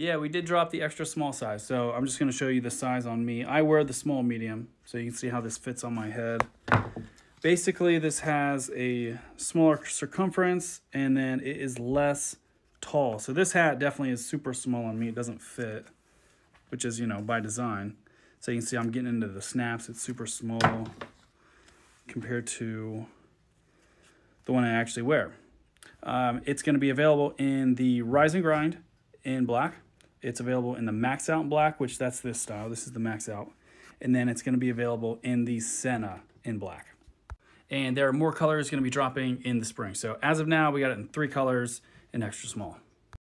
Yeah, we did drop the extra small size. So I'm just going to show you the size on me. I wear the small medium, so you can see how this fits on my head. Basically, this has a smaller circumference and then it is less tall. So this hat definitely is super small on me. It doesn't fit, which is, you know, by design. So you can see I'm getting into the snaps. It's super small compared to the one I actually wear. Um, it's going to be available in the Rise and Grind in black. It's available in the Max Out black, which that's this style. This is the Max Out. And then it's going to be available in the Senna in black. And there are more colors going to be dropping in the spring. So as of now, we got it in three colors and extra small.